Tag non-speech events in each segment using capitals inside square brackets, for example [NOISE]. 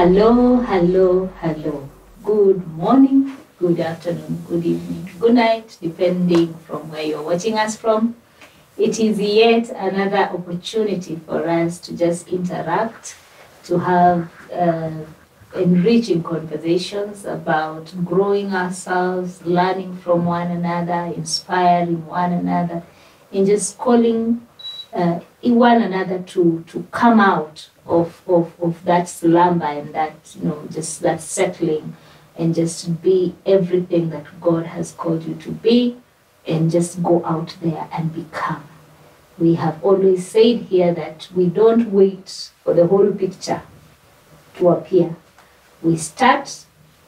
Hello, hello, hello. Good morning, good afternoon, good evening, good night, depending from where you're watching us from. It is yet another opportunity for us to just interact, to have uh, enriching conversations about growing ourselves, learning from one another, inspiring one another, and just calling uh, one another to, to come out of, of, of that slumber and that, you know, just that settling and just be everything that God has called you to be and just go out there and become. We have always said here that we don't wait for the whole picture to appear. We start,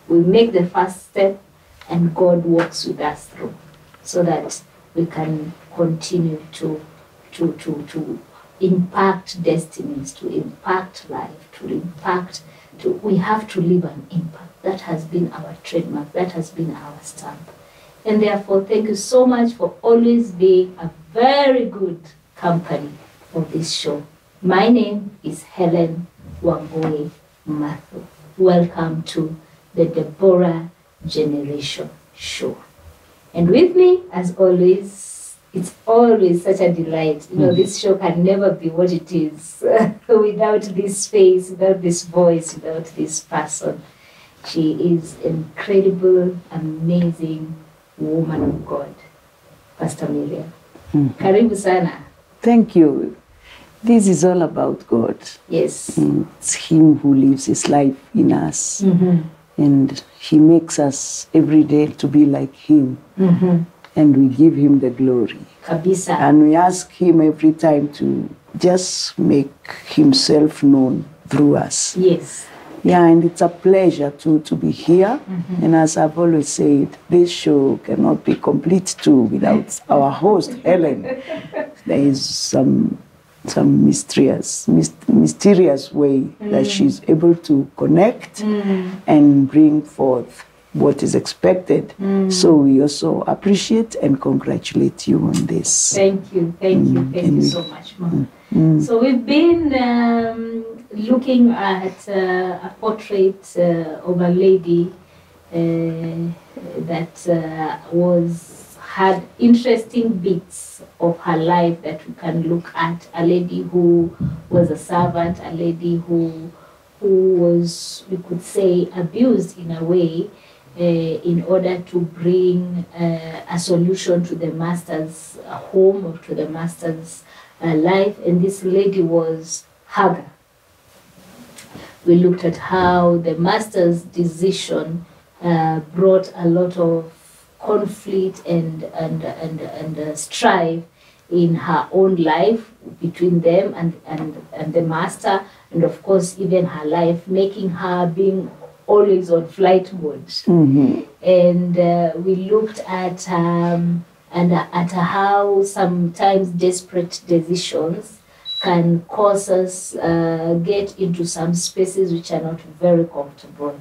we make the first step, and God walks with us through so that we can continue to, to, to, to impact destinies, to impact life, to impact, to, we have to leave an impact. That has been our trademark, that has been our stamp. And therefore, thank you so much for always being a very good company for this show. My name is Hellen Wangui Mathu. Welcome to the Deborah Generation Show. And with me, as always, it's always such a delight. You know, this show can never be what it is [LAUGHS] without this face, without this voice, without this person. She is incredible, amazing woman of God, Pastor Miriam. Karibu sana. Thank you. This is all about God. Yes. Mm, It's Him who lives His life in us. Mhm. And He makes us every day to be like Him. And we give Him the glory. Kabisa. And we ask Him every time to just make Himself known through us. Yes. Yeah, and it's a pleasure to, to be here. Mm-hmm. And as I've always said, this show cannot be complete too without our host, Hellen. [LAUGHS] There is some some mysterious, mys- mysterious way that mm. she's able to connect mm. and bring forth what is expected. So we also appreciate and congratulate you on this. Thank you, thank you, thank you so much, Mom. So we've been um, looking at uh, a portrait uh, of a lady uh, that uh, was had interesting bits of her life that we can look at. A lady who was a servant, a lady who who was, we could say, abused in a way uh, in order to bring uh, a solution to the master's home or to the master's uh, life. And this lady was Hagar. We looked at how the master's decision uh, brought a lot of conflict and and and and uh, strife in her own life between them and, and and the master and of course even her life making her being always on flight mode Mhm. and uh, we looked at um, and uh, at how sometimes desperate decisions can cause us uh, get into some spaces which are not very comfortable.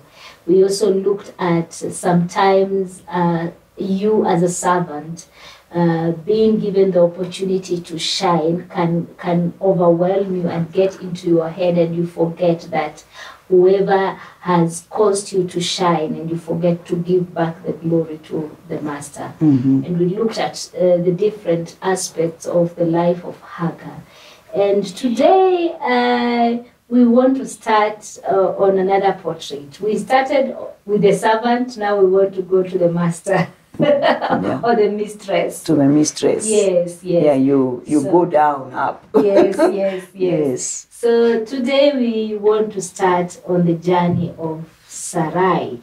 We also looked at sometimes uh, you as a servant uh, being given the opportunity to shine can can overwhelm you and get into your head and you forget that whoever has caused you to shine and you forget to give back the glory to the master. And we looked at uh, the different aspects of the life of hagar. And today uh, we want to start uh, on another portrait. We started with the servant now we want to go to the master [LAUGHS] [LAUGHS] or the mistress To the mistress. yes yes Yeah, you, you So- go down, up. yes, [LAUGHS] yes, yes. Yes. So today we want to start on the journey of Sarai,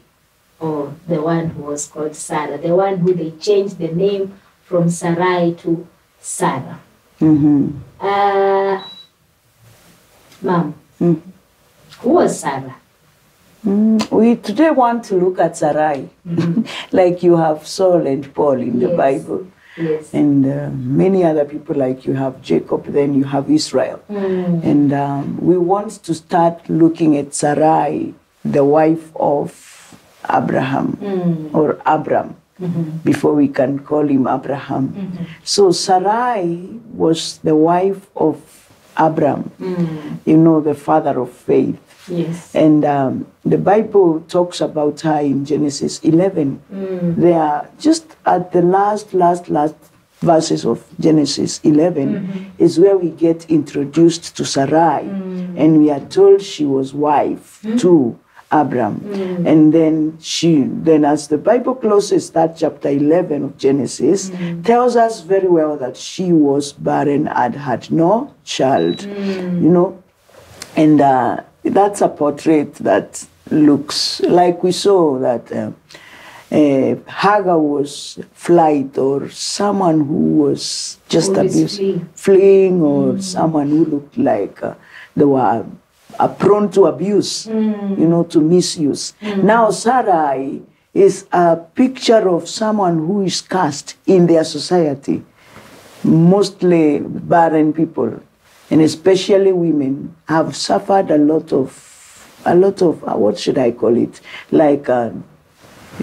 or the one who was called Sarah, the one who they changed the name from Sarai to Sarah. Mm-hmm. Uh, Mom, Mm. who was Sarah? Mm, we today want to look at Sarai, [LAUGHS] like you have Saul and Paul in the Bible, Yes. and uh, many other people like you have Jacob, then you have Israel. Mm. And um, we want to start looking at Sarai, the wife of Abraham Mm. or Abram, Mhm. before we can call him Abraham. Mhm. So Sarai was the wife of Abram, Mm. you know, the father of faith. Yes. And um, the Bible talks about her in Genesis 11. Mm. They are just at the last, last, last verses of Genesis 11 is where we get introduced to Sarai. And we are told she was wife to Abram. And then she, then as the Bible closes that chapter 11 of Genesis, tells us very well that she was barren and had no child. You know, and uh, that's a portrait that looks like we saw that uh, uh, Hagar was flight or someone who was just Always abused, fleeing. fleeing or someone who looked like uh, they were uh, prone to abuse, you know, to misuse. Now Sarai is a picture of someone who is cast in their society mostly barren people, and especially women, have suffered a lot of, a lot of, what should I call it? Like uh,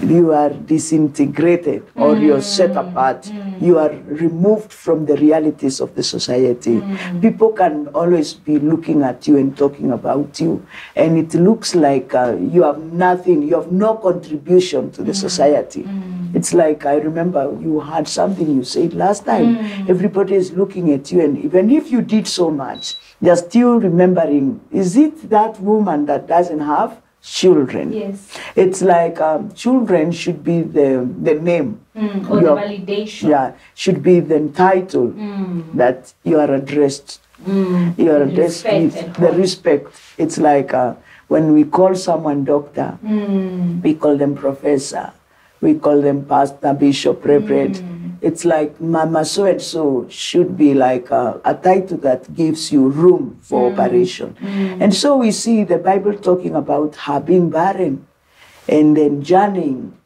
you are disintegrated or you're set mm. apart. Mm. Mm. You are removed from the realities of the society. People can always be looking at you and talking about you, and it looks like uh, you have nothing, you have no contribution to the society. It's like I remember you had something you said last time. Everybody is looking at you, and even if you did so much, they're still remembering. Is it that woman that doesn't have children? Yes. It's like um, children should be the the name. Mm. Or the validation. Yeah, should be the title Mm. that you are addressed. Mm. You are addressed respect with the respect. It's like uh, when we call someone doctor, Mm. we call them professor, we call them pastor, bishop, reverend. It's like mama so and so should be like a, a title that gives you room for mm. operation. Mm. And so we see the Bible talking about her being barren and then journeying.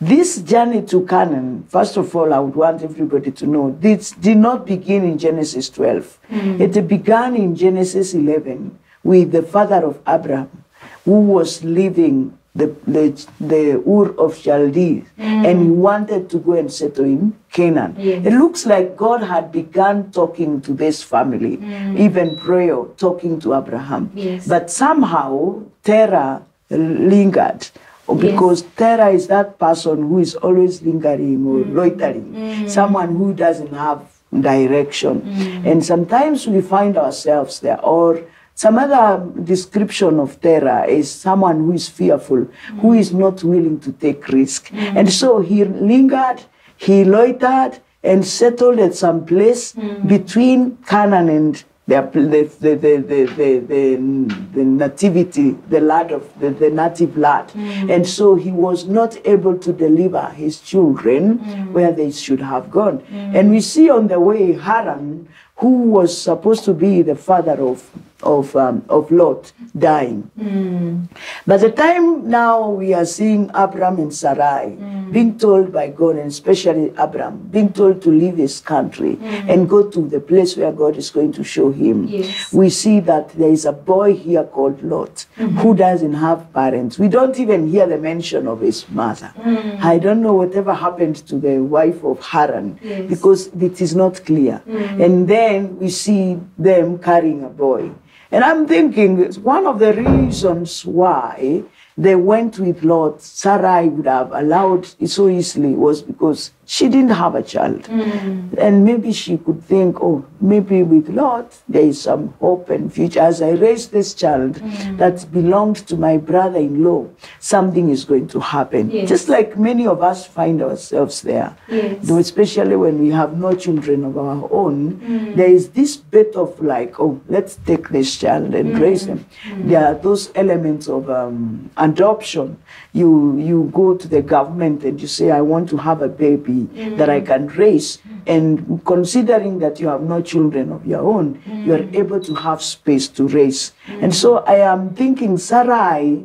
This journey to Canaan, first of all, I would want everybody to know this did not begin in Genesis 12. Mm. It began in Genesis 11 with the father of Abraham, who was living the, the, the Ur of Chaldees, mm. and he wanted to go and settle in Canaan. Yes. It looks like God had begun talking to this family, mm. even prayer, talking to Abraham. Yes. But somehow Terah lingered because Terah is that person who is always lingering or mm. loitering, someone who doesn't have direction. And sometimes we find ourselves there, or some other description of Terah is someone who is fearful, who is not willing to take risk. Mm. And so he lingered, he loitered, and settled at some place mm. between Canaan and the, the, the, the, the, the, the, the nativity, the land of the, the native land. Mm. And so he was not able to deliver his children where they should have gone. And we see on the way Haran, who was supposed to be the father of, of, um, of Lot, dying. Hmm. By the time now we are seeing Abram and Sarai hmm. being told by God, and especially Abram, being told to leave his country hmm. and go to the place where God is going to show him. Yes. We see that there is a boy here called Lot who doesn't have parents. We don't even hear the mention of his mother. I don't know whatever happened to the wife of Haran Yes. because it is not clear. And then we see them carrying a boy. And I'm thinking it's one of the reasons why they went with Lot, Sarai would have allowed it so easily was because she didn't have a child. Mm. And maybe she could think, oh, maybe with Lot there is some hope and future. As I raise this child mm. that belongs to my brother in law, something is going to happen. Yes. Just like many of us find ourselves there. Yes. Though especially when we have no children of our own, mm. there is this bit of like, oh, let's take this child and mm. raise him. There are those elements of um, adoption. You you go to the government and you say, I want to have a baby that I can raise. And considering that you have no children of your own, mm. you are able to have space to raise. And so I am thinking, Sarai,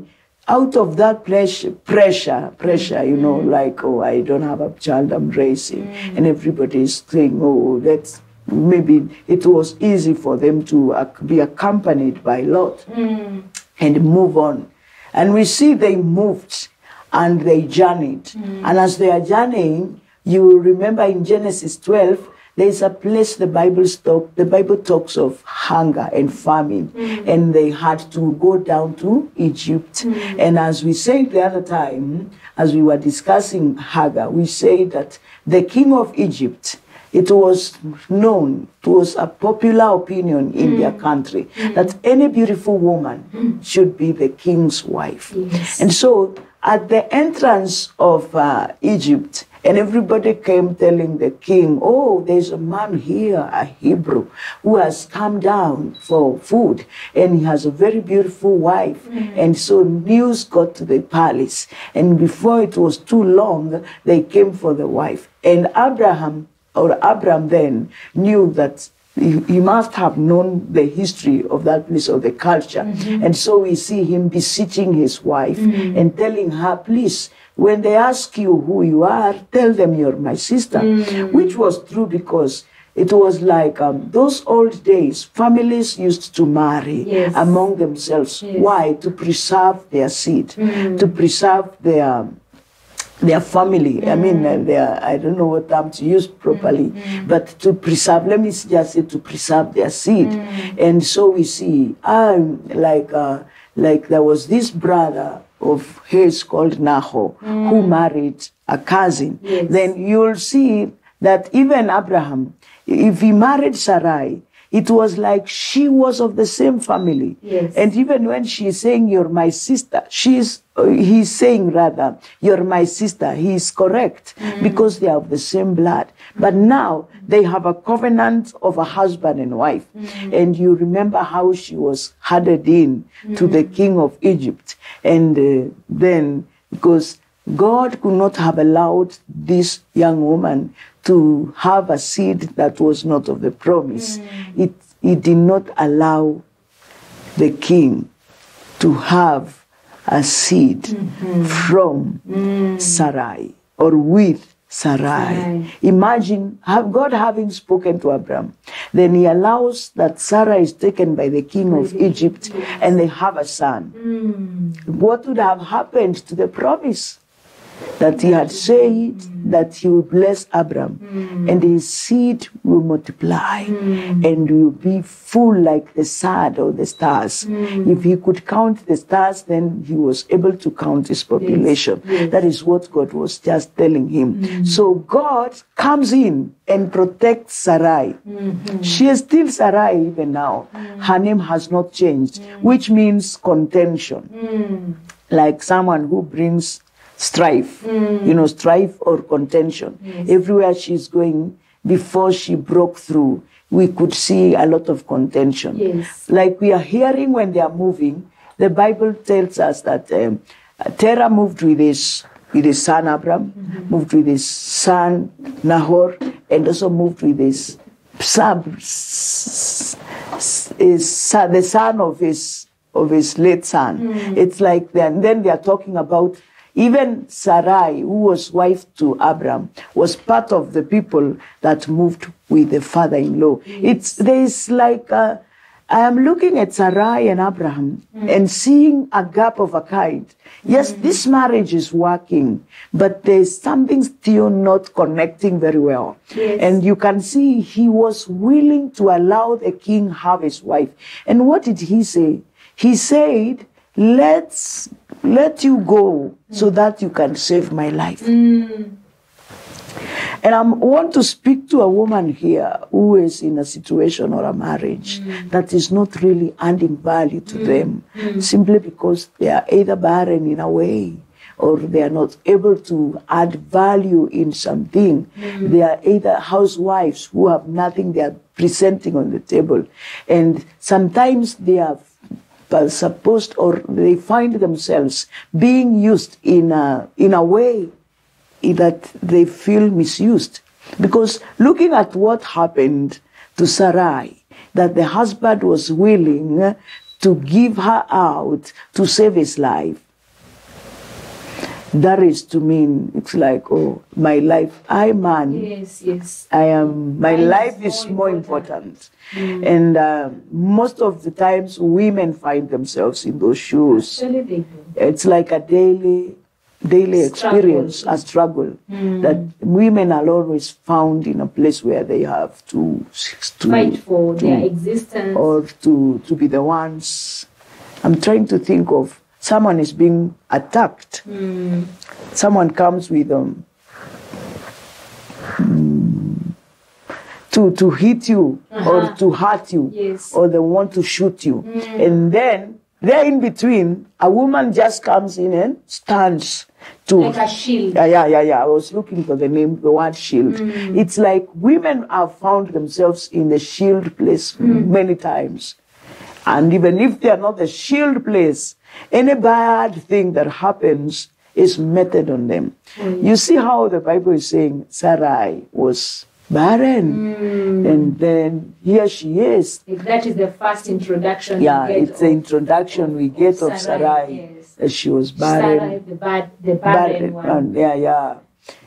out of that pressure, pressure, pressure, you know, mm. like, oh, I don't have a child I'm raising, mm. and everybody is saying, oh, that's maybe it was easy for them to be accompanied by Lot and move on. And we see they moved and they journeyed. And as they are journeying, you remember in Genesis 12, there's a place the Bible talk, the Bible talks of hunger and famine, mm. and they had to go down to Egypt. Mm. And as we said the other time, as we were discussing Hagar, we say that the king of Egypt, it was known, it was a popular opinion in their mm. country that any beautiful woman should be the king's wife. Yes. And so at the entrance of uh, Egypt, and everybody came telling the king, Oh, there's a man here, a Hebrew, who has come down for food, and he has a very beautiful wife. Mm-hmm. And so news got to the palace. And before it was too long, they came for the wife. And Abraham, or Abram then, knew that he, he must have known the history of that place or the culture. Mm-hmm. And so we see him beseeching his wife mm-hmm. and telling her, please, when they ask you who you are, tell them you're my sister, which was true because it was like um, those old days, families used to marry Yes. among themselves. Yes. Why? To preserve their seed, to preserve their their family. I mean, uh, their, I don't know what term to use properly, but to preserve, let me just say to preserve their seed. And so we see, um, like, uh, like there was this brother of his called Nahor who mm. married a cousin. Yes. Then you'll see that even Abraham, if he married Sarai, it was like she was of the same family. Yes. And even when she's saying, You're my sister, she's, he's saying rather, You're my sister. He is correct mm. because they are of the same blood. But now they have a covenant of a husband and wife. Mm. And you remember how she was handed in to the mm. king of Egypt. And uh, then, because God could not have allowed this young woman to have a seed that was not of the promise. It, it did not allow the king to have a seed mm-hmm. from mm. Sarai or with Sarai. Sarai. Imagine have God having spoken to Abraham. Then he allows that Sarah is taken by the king of Egypt and they have a son. Mm. What would have happened to the promise? That he had said that he will bless Abraham mm. and his seed will multiply mm. and will be full like the sand or the stars. Mm. If he could count the stars, then he was able to count his population. yes. That is what God was just telling him. Mm-hmm. So God comes in and protects Sarai. Mm-hmm. She is still Sarai even now. Her name has not changed, which means contention like someone who brings strife, mm. you know, strife or contention. Everywhere she's going, before she broke through, we could see a lot of contention. Yes. Like we are hearing when they are moving, the Bible tells us that um, Terah moved with his with his son Abram, mm-hmm. moved with his son Nahor, and also moved with his son, his son, the son of his of his late son. Mm. It's like then then they are talking about even Sarai, who was wife to Abram, was part of the people that moved with the father-in-law. It's there's like uh, I am looking at Sarai and Abraham and seeing a gap of a kind. Yes, this marriage is working, but there's something still not connecting very well. Yes. And you can see he was willing to allow the king have his wife. And what did he say? He said, "Let's let you go mm. so that you can save my life." Mm. And I want to speak to a woman here who is in a situation or a marriage mm. that is not really adding value to them simply because they are either barren in a way or they are not able to add value in something. They are either housewives who have nothing they are presenting on the table. And sometimes they are supposed or they find themselves being used in a, in a way that they feel misused. Because looking at what happened to Sarai, that the husband was willing to give her out to save his life, that is to mean, it's like, oh, my life, I man, Yes, yes. I am, my Mine life is more more important. Mm. And uh, most of the times, women find themselves in those shoes. It's like a daily daily Struggle. experience a struggle mm. that women are always found in a place where they have to, to Fight for to- their mm, existence. or to, to be the ones. I'm trying to think of someone is being attacked. Mm. Someone comes with um, mm, to, to hit you or Uh-huh. to hurt you Yes. or they want to shoot you. And then there in between, a woman just comes in and stands to Like a shield. yeah, yeah, yeah, yeah. I was looking for the name, the word shield. It's like women have found themselves in the shield place many times. And even if they are not the shield place, any bad thing that happens is meted on them. Mm. You see how the Bible is saying Sarai was barren. Mm. And then here she is. Like that is the first introduction. Yeah, it's the of- introduction we get of Sarai, Sarai. yes. that She was barren Sarai, the bad, the barren one. yeah, yeah.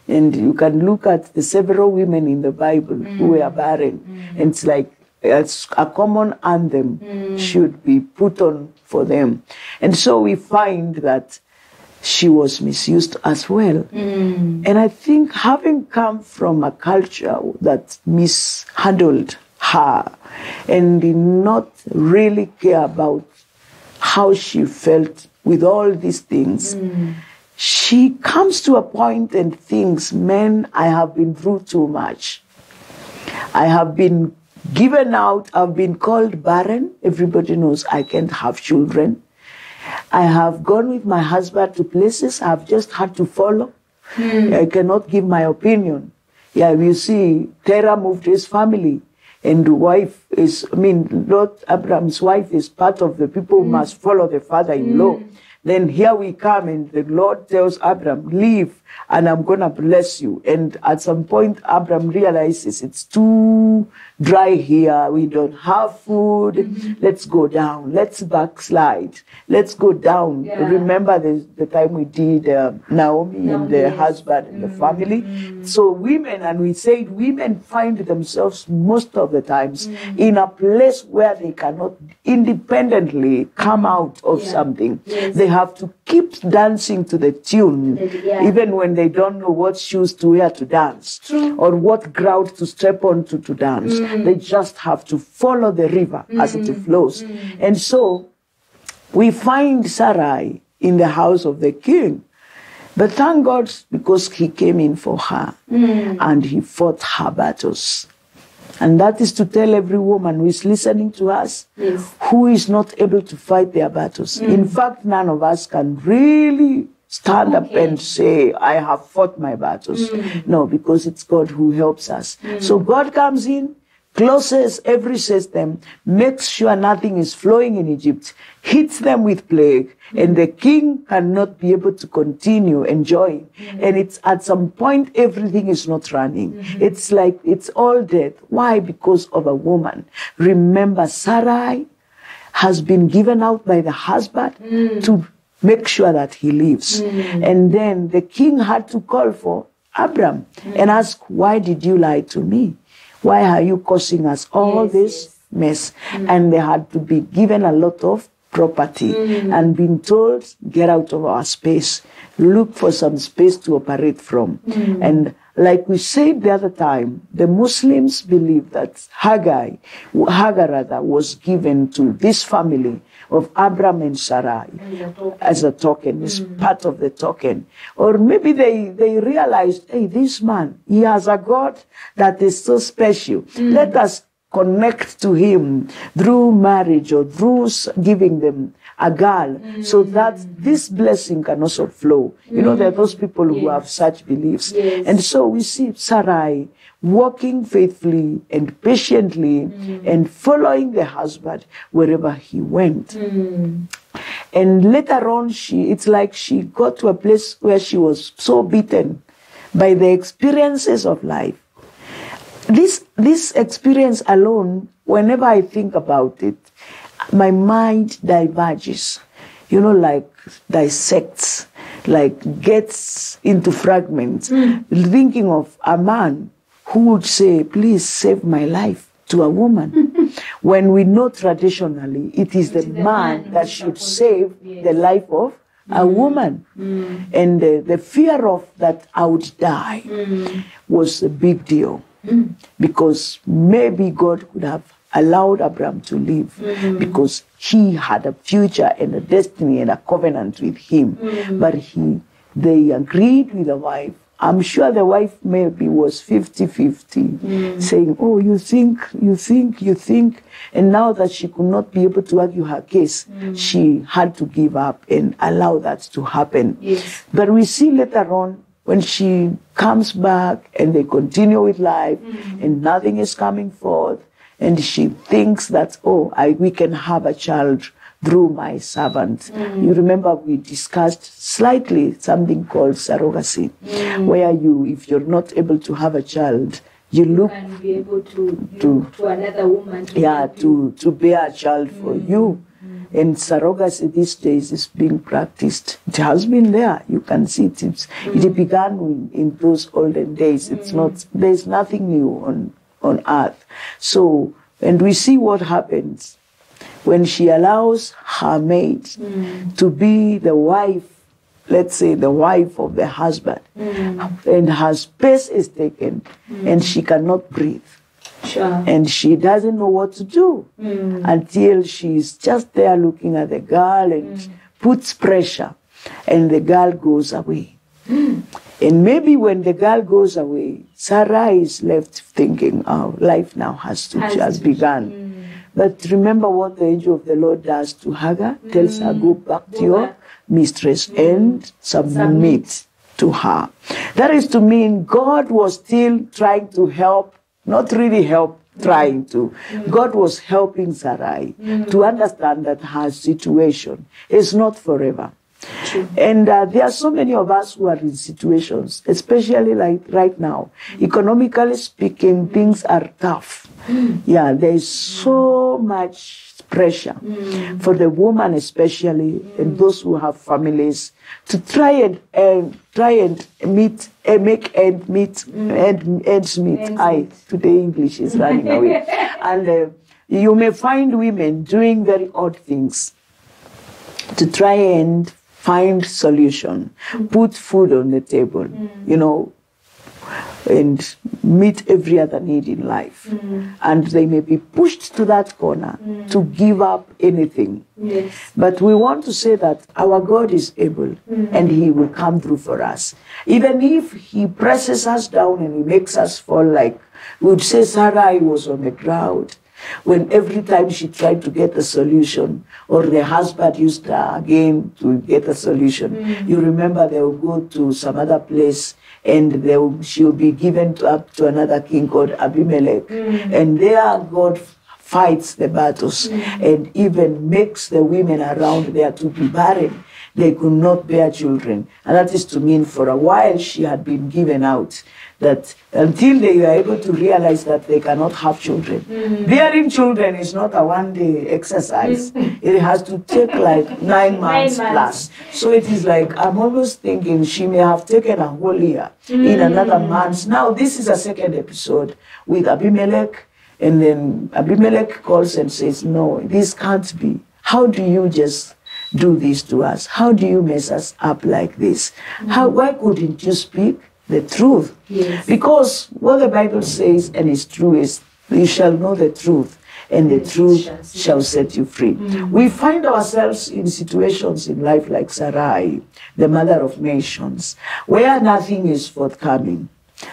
And you can look at the several women in the Bible who mm. were barren. And it's like it's a common anthem mm. should be put on for them. And so we find that she was misused as well. Mm. And I think having come from a culture that mishandled her and did not really care about how she felt with all these things, mm. she comes to a point and thinks, man, I have been through too much. I have been given out, I've been called barren. Everybody knows I can't have children. I have gone with my husband to places I've just had to follow. Hmm. I cannot give my opinion. Yeah, you see, Terah moved his family, and the wife is, I mean, Lord Abraham's wife is part of the people who hmm. must follow the father in law. Hmm. Then here we come, and the Lord tells Abraham, Leave, and I'm going to bless you. And at some point, Abraham realizes it's too dry here. We don't have food. Mm-hmm. Let's go down. Let's backslide. Let's go down. Yeah. Remember the, the time we did uh, Naomi, and Naomi, the yes. husband and the mm-hmm. family. So women, and we said women find themselves most of the times mm. in a place where they cannot independently come out of Yeah. something. Yes. They have to keep dancing to the tune, Yeah. even when they don't know what shoes to wear to dance True. or what ground to step on to, to dance. Mm. They just have to follow the river as it mm. flows. Mm. And so we find Sarai in the house of the king. But thank God because he came in for her and he fought her battles. And that is to tell every woman who is listening to us Yes. who is not able to fight their battles. In fact, none of us can really stand up and say, I have fought my battles. No, because it's God who helps us. So God comes in, closes every system, makes sure nothing is flowing in Egypt, hits them with plague, and the king cannot be able to continue enjoying. And it's at some point everything is not running. It's like it's all dead. Why? Because of a woman. Remember, Sarai has been given out by the husband mm. to make sure that he lives. Mm. And then the king had to call for Abram and ask, Why did you lie to me? Why are you causing us all Yes, this yes. mess? Mm. And they had to be given a lot of property mm. and been told, Get out of our space, look for some space to operate from. Mm. And like we said the other time, the Muslims believe that Haggai, Hagar rather, was given to this family of Abram and Sarai as a token, is mm. part of the token. Or maybe they, they realized, hey, this man, he has a God that is so special. Mm. Let us connect to him through marriage or through giving them a girl so mm. that this blessing can also flow. You know, there are those people who have such beliefs. Yes. And so we see Sarai walking faithfully and patiently mm. and following the husband wherever he went. Mm. And later on, she, it's like she got to a place where she was so beaten by the experiences of life. This, this experience alone, whenever I think about it, my mind diverges, you know, like dissects, like gets into fragments, mm. thinking of a man who would say, please save my life to a woman. [LAUGHS] when we know traditionally it is the the man man who should save yes. the life of a mm. woman. Mm. And uh, the fear of that I would die mm. was a big deal because maybe God would have allowed Abraham to live because he had a future and a destiny and a covenant with him. But he they agreed with the wife. I'm sure the wife maybe was 50 50, mm. saying, Oh, you think, you think, you think. And now that she could not be able to argue her case, mm. she had to give up and allow that to happen. Yes. But we see later on when she comes back and they continue with life mm. and nothing is coming forth, and she thinks that, oh, I, we can have a child through my servant. Mm. You remember we discussed slightly something called surrogacy, mm. where you, if you're not able to have a child, you look And be able to To- to another woman. To yeah, to, to bear a child for mm. you. And surrogacy these days is being practiced. It has been there. You can see it. It's, It began in, in those olden days. It's not, there's nothing new on, on earth. So, and we see what happens when she allows her maid to be the wife, let's say the wife of the husband, and her space is taken and she cannot breathe. Sure. and she doesn't know what to do hmm. until she's just there looking at the girl and hmm. puts pressure and the girl goes away. Hmm. And maybe when the girl goes away sarah is left thinking oh life now has to Has just begun but remember what the angel of the lord does to hagar tells her go back to your mistress and submit Submit. to her. That is to mean God was still trying to help, not really help, trying to. God was helping Sarai to understand that her situation is not forever. And uh, there are so many of us who are in situations, especially like right now. Economically speaking, things are tough. Yeah, there is so much pressure for the woman, especially, and those who have families, to try and uh, try and meet, uh, make end meet, end, ends meet. Ends I today English is running away, [LAUGHS] and uh, you may find women doing very odd things to try and find solution, mm-hmm. put food on the table, mm. you know, and meet every other need in life. Mm. And they may be pushed to that corner mm. to give up anything. Yes. But we want to say that our God is able and He will come through for us. Even if He presses us down and He makes us fall, like we would say Sarai was on the ground. When every time she tried to get a solution, or the husband used her again to get a solution, mm. you remember they will go to some other place and they will, she will be given to, up to another king called Abimelech. Mm. And there God fights the battles mm. and even makes the women around there to be barren. They could not bear children. And that is to mean for a while she had been given out. That until they are able to realize that they cannot have children. Mm-hmm. Bearing children is not a one day exercise. Mm-hmm. it has to take like [LAUGHS] nine months, months. plus. So it is like, I'm always thinking she may have taken a whole year in mm-hmm. another month. Now, this is a second episode with Abimelech. And then Abimelech calls and says, No, this can't be. How do you just do this to us? How do you mess us up like this? How, why couldn't you speak the truth? Yes. Because what the Bible says and is true is, you shall know the truth, and the truth shall set shall set you free. We find ourselves in situations in life like Sarai, the mother of nations, where nothing is forthcoming,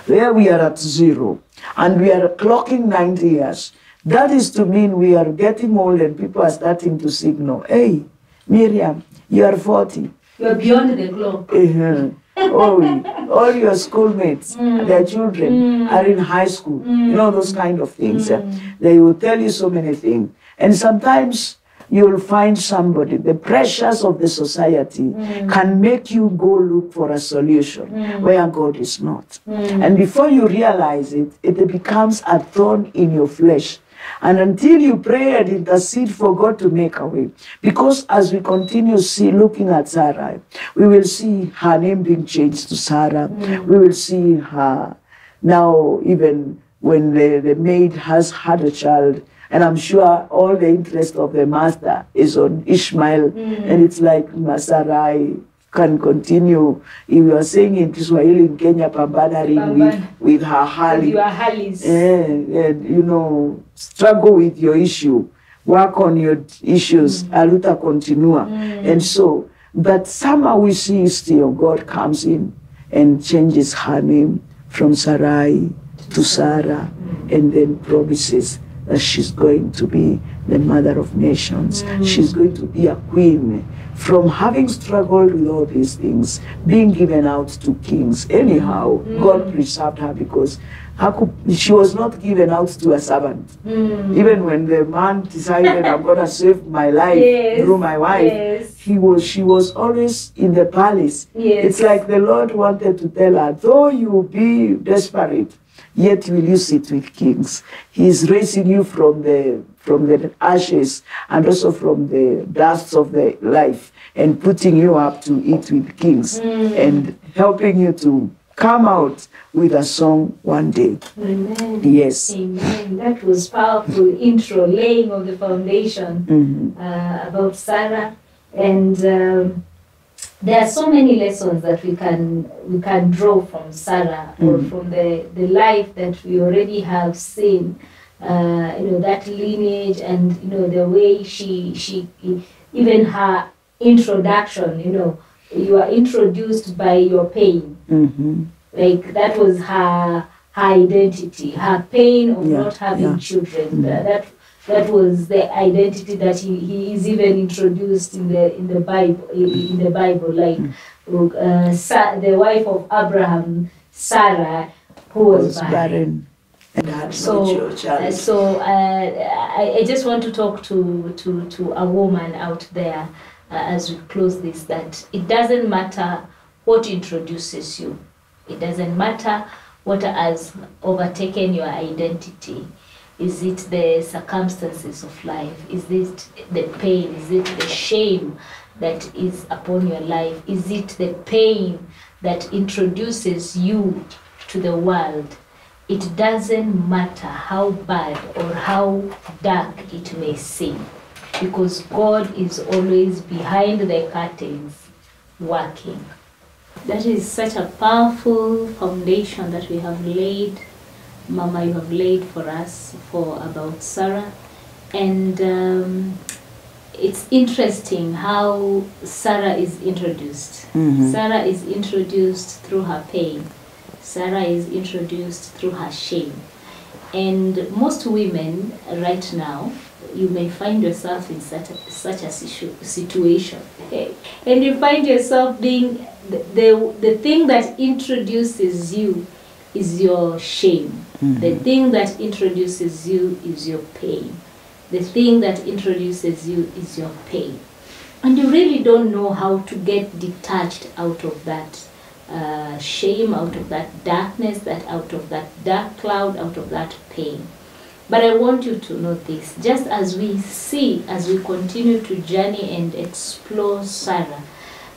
where we are at zero, and we are clocking 90 years. That is to mean we are getting old and people are starting to signal, hey, Miriam, you are 40. You're beyond the clock. Uh-huh. Oh, all your schoolmates, [LAUGHS] mm. their children mm. are in high school. You mm. know, those kind of things. Uh, They will tell you so many things. And sometimes you will find somebody, the pressures of the society can make you go look for a solution where God is not. And before you realize it, it becomes a thorn in your flesh. And until you pray and intercede for God to make a way. Because as we continue see looking at Sarah, we will see her name being changed to Sarah. Mm. We will see her now even when the, the maid has had a child And I'm sure all the interest of the master is on Ishmael. Mm. And it's like Masarai can continue. If you are saying in Kiswahili in Kenya, pambanaring with, Pambana. with her hali. your Harleys. and, eh, and eh, you know struggle with your issue work on your issues mm. aluta continua mm. and so but somehow we see still god comes in and changes her name from sarai to sarah and then promises that she's going to be the mother of nations she's going to be a queen from having struggled with all these things being given out to kings anyhow god preserved her because she was not given out to a servant. Mm. Even when the man decided, I'm going to save my life Yes, through my wife, yes. he was, she was always in the palace. Yes. It's like the Lord wanted to tell her, though you be desperate, yet will you sit with kings. He is raising you from the from the ashes and also from the dust of the life and putting you up to eat with kings and helping you to come out with a song one day. Amen. Yes. Amen. That was powerful intro, laying of the foundation Mhm. uh, about Sarah, and um, there are so many lessons that we can we can draw from Sarah or Mm. from the the life that we already have seen. Uh, you know that lineage and you know the way she she even her introduction. You know you are introduced by your pain Mhm. like that was her her identity her pain of Yeah, not having yeah. children Mm. That- that was the identity that he, he is even introduced in the in the bible in the bible like uh, Sa- the wife of abraham sarah who was, Was barren. barren and had So, no Uh, child. so uh, I, I just want to talk to, to, to a woman out there uh, as we close this that it doesn't matter what introduces you, it doesn't matter what has overtaken your identity. Is it the circumstances of life? Is it the pain? Is it the shame that is upon your life? Is it the pain that introduces you to the world? it doesn't matter how bad or how dark it may seem because God is always behind the curtains working. That is such a powerful foundation that we have laid, Mama, you have laid for us for about Sarah. And um, it's interesting how Sarah is introduced. Mhm. Sarah is introduced through her pain. Sarah is introduced through her shame. And most women right now, you may find yourself in such a, such a situ- situation. okay? And you find yourself being, the, the, the thing that introduces you is your shame. The thing that introduces you is your pain. The thing that introduces you is your pain. And you really don't know how to get detached out of that uh, shame, out of that darkness, that out of that dark cloud, out of that pain. But I want you to know this just as we see, as we continue to journey and explore Sarah,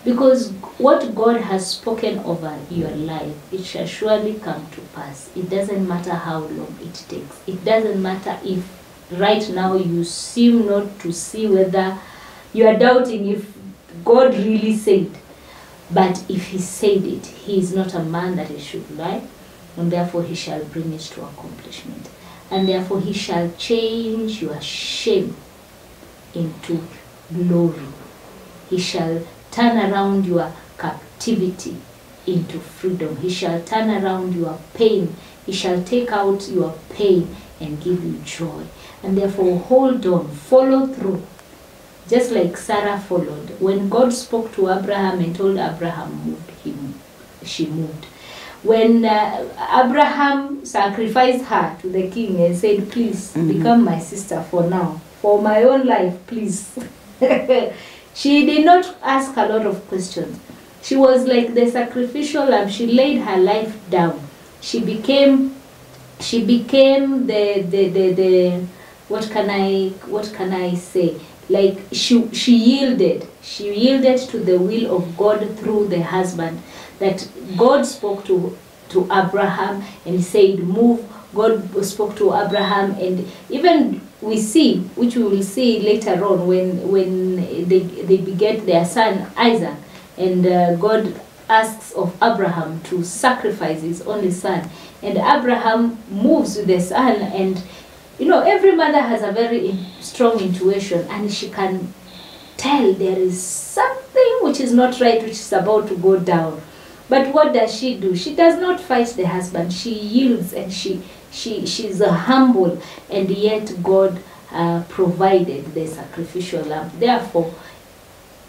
because what God has spoken over your life, it shall surely come to pass. It doesn't matter how long it takes. It doesn't matter if right now you seem not to see whether you are doubting if God really said. But if he said it, he is not a man that he should lie, and therefore he shall bring it to accomplishment. And therefore he shall change your shame into glory. He shall turn around your captivity into freedom. He shall turn around your pain. He shall take out your pain and give you joy. And therefore, hold on, follow through. Just like Sarah followed. When God spoke to Abraham and told Abraham moved, he she moved. When uh, Abraham sacrificed her to the king and said, Please become my sister for now, for my own life, please. [LAUGHS] she did not ask a lot of questions. She was like the sacrificial lamb. She laid her life down. She became she became the the the, the what can I what can I say? Like she she yielded. She yielded to the will of God through the husband. That God spoke to to Abraham and said, Move God spoke to Abraham, and even we see, which we will see later on, when when they they beget their son Isaac, and uh, God asks of Abraham to sacrifice his only son, and Abraham moves with the son, and you know every mother has a very strong intuition, and she can tell there is something which is not right, which is about to go down. But what does she do? She does not fight the husband. She yields and she she she's humble, and yet God uh, provided the sacrificial lamb. Therefore,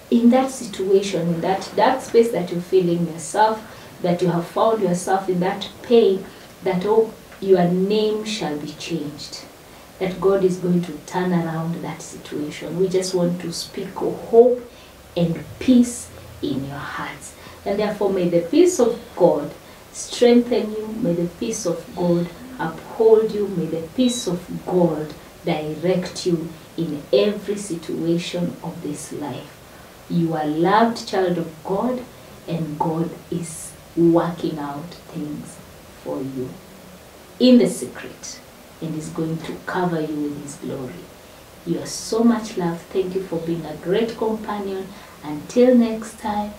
in that situation, in that dark space that you're feeling yourself, that you have found yourself in that pain, that oh, your name shall be changed. That God is going to turn around that situation. We just want to speak hope and peace in your hearts. And therefore, may the peace of God strengthen you. May the peace of God uphold you. May the peace of God direct you in every situation of this life. You are loved child of God, and God is working out things for you in the secret and is going to cover you with His glory. You are so much loved. Thank you for being a great companion. Until next time,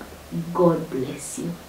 God bless you.